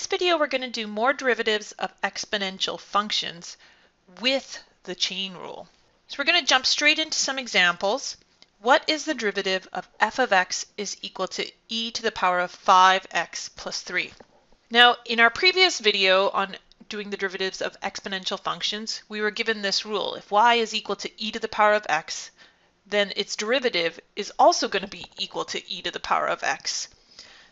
this video, we're going to do more derivatives of exponential functions with the chain rule. So we're going to jump straight into some examples. What is the derivative of f of x is equal to e to the power of 5x plus 3? Now, in our previous video on doing the derivatives of exponential functions, we were given this rule. If y is equal to e to the power of x, then its derivative is also going to be equal to e to the power of x.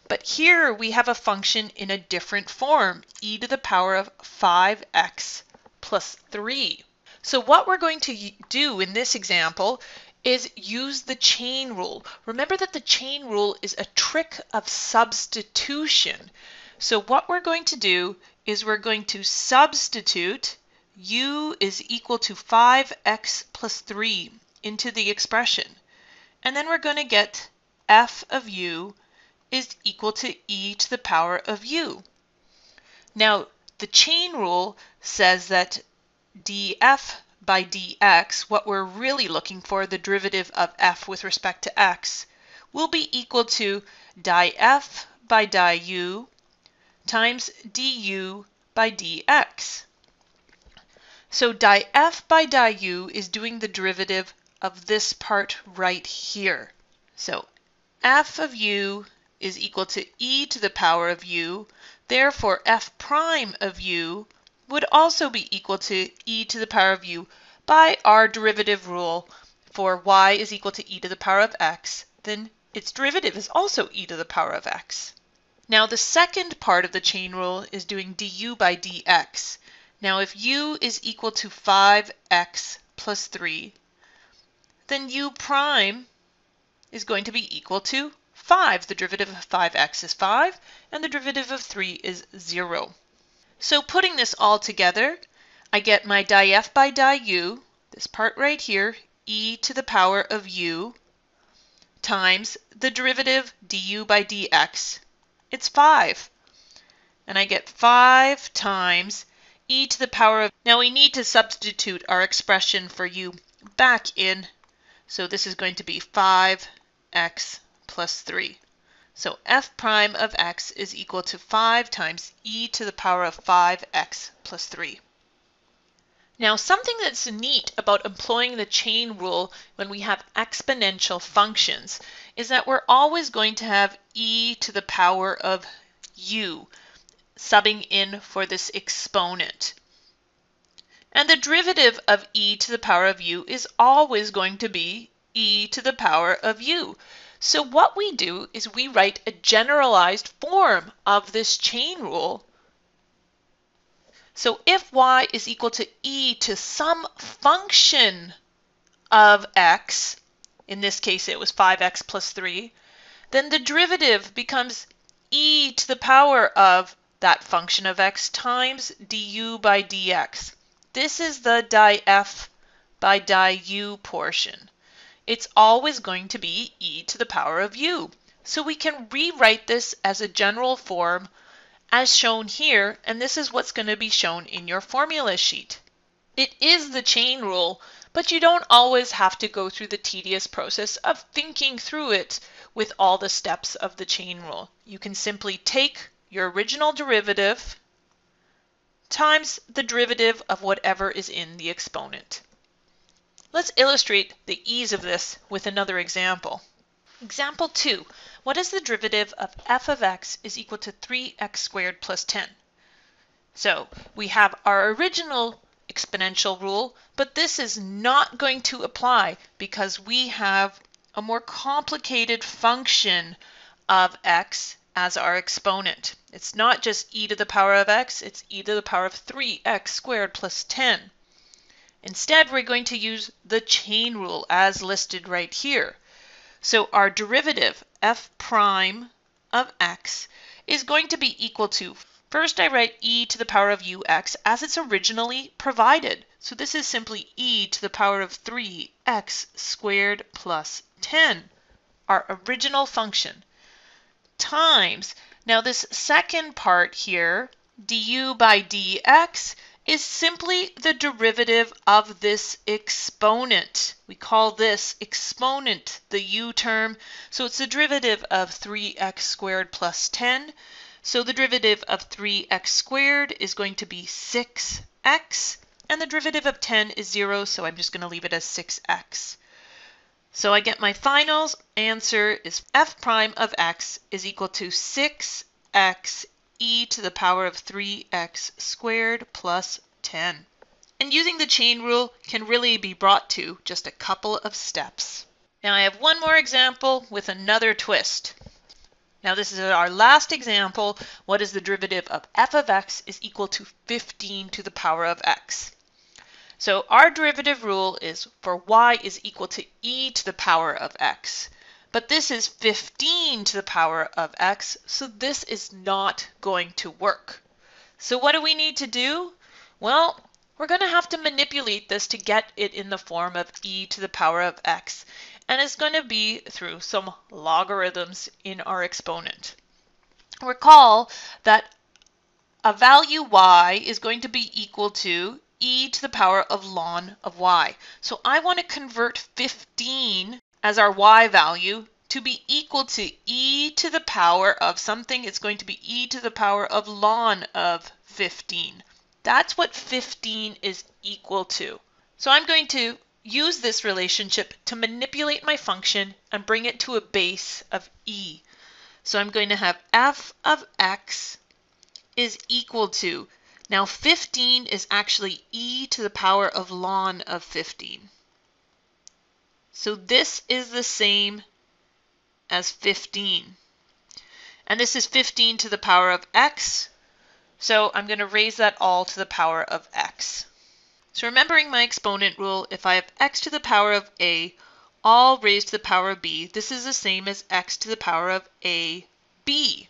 But here we have a function in a different form, e to the power of 5x plus 3. So what we're going to do in this example is use the chain rule. Remember that the chain rule is a trick of substitution. So what we're going to do is we're going to substitute u is equal to 5x plus 3 into the expression. And then we're going to get f of u is equal to e to the power of u. Now, the chain rule says that df by dx, what we're really looking for, the derivative of f with respect to x, will be equal to df by du times du by dx. So df by du is doing the derivative of this part right here. So f of u is equal to e to the power of u. Therefore, f prime of u would also be equal to e to the power of u by our derivative rule for y is equal to e to the power of x, then its derivative is also e to the power of x. Now the second part of the chain rule is doing du by dx. Now if u is equal to 5x plus 3, then u prime is going to be equal to 5. The derivative of 5x is 5, and the derivative of 3 is 0. So putting this all together, I get my df by du, this part right here, e to the power of u, times the derivative du by dx. It's 5. And I get 5 times e to the power of... Now we need to substitute our expression for u back in. So this is going to be 5x plus 3. So f prime of x is equal to 5 times e to the power of 5x plus 3. Now something that's neat about employing the chain rule when we have exponential functions is that we're always going to have e to the power of u subbing in for this exponent. And the derivative of e to the power of u is always going to be e to the power of u. So what we do is we write a generalized form of this chain rule. So if y is equal to e to some function of x, in this case it was 5x plus 3, then the derivative becomes e to the power of that function of x times du by dx. This is the df by du portion it's always going to be e to the power of u. So we can rewrite this as a general form as shown here, and this is what's going to be shown in your formula sheet. It is the chain rule, but you don't always have to go through the tedious process of thinking through it with all the steps of the chain rule. You can simply take your original derivative times the derivative of whatever is in the exponent. Let's illustrate the ease of this with another example. Example 2. What is the derivative of f of x is equal to 3x squared plus 10? So we have our original exponential rule, but this is not going to apply because we have a more complicated function of x as our exponent. It's not just e to the power of x, it's e to the power of 3x squared plus 10. Instead, we're going to use the chain rule as listed right here. So our derivative, f prime of x, is going to be equal to, first I write e to the power of ux as it's originally provided. So this is simply e to the power of 3x squared plus 10, our original function, times, now this second part here, du by dx, is simply the derivative of this exponent. We call this exponent the u term. So it's the derivative of 3x squared plus 10 So the derivative of 3x squared is going to be 6x, and the derivative of 10 is 0, so I'm just going to leave it as 6x. So I get my final answer is f prime of x is equal to 6x e to the power of 3x squared plus 10. And using the chain rule can really be brought to just a couple of steps. Now I have one more example with another twist. Now this is our last example. What is the derivative of f of x is equal to 15 to the power of x? So our derivative rule is for y is equal to e to the power of x. But this is 15 to the power of x, so this is not going to work. So what do we need to do? Well, we're going to have to manipulate this to get it in the form of e to the power of x. And it's going to be through some logarithms in our exponent. Recall that a value y is going to be equal to e to the power of ln of y. So I want to convert 15 as our y value to be equal to e to the power of something. It's going to be e to the power of ln of 15. That's what 15 is equal to. So I'm going to use this relationship to manipulate my function and bring it to a base of e. So I'm going to have f of x is equal to now 15 is actually e to the power of ln of 15. So this is the same as 15. And this is 15 to the power of x. So I'm going to raise that all to the power of x. So remembering my exponent rule, if I have x to the power of a, all raised to the power of b, this is the same as x to the power of a b.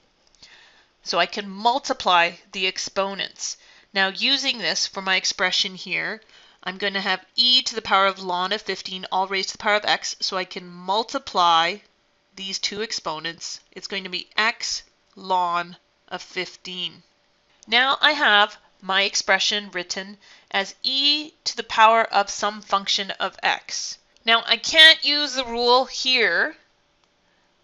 So I can multiply the exponents. Now using this for my expression here, I'm going to have e to the power of ln of 15 all raised to the power of x, so I can multiply these two exponents. It's going to be x ln of 15. Now I have my expression written as e to the power of some function of x. Now I can't use the rule here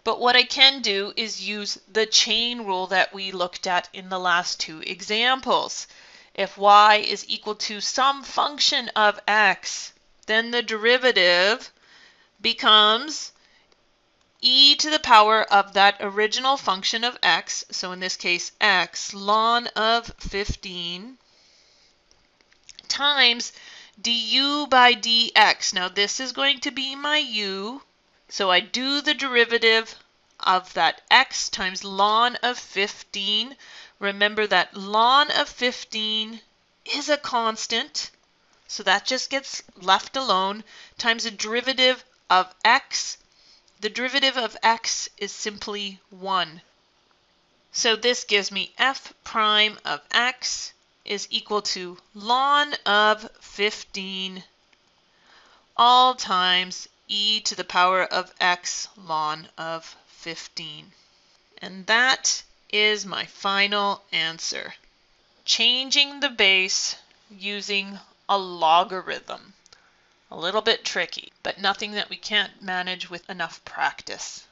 but what I can do is use the chain rule that we looked at in the last two examples. If y is equal to some function of x, then the derivative becomes e to the power of that original function of x, so in this case x, ln of 15, times du by dx. Now this is going to be my u, so I do the derivative of that x times ln of 15. Remember that ln of 15 is a constant, so that just gets left alone, times the derivative of x. The derivative of x is simply 1. So this gives me f prime of x is equal to ln of 15 all times e to the power of x ln of 15. And that is my final answer. Changing the base using a logarithm. A little bit tricky, but nothing that we can't manage with enough practice.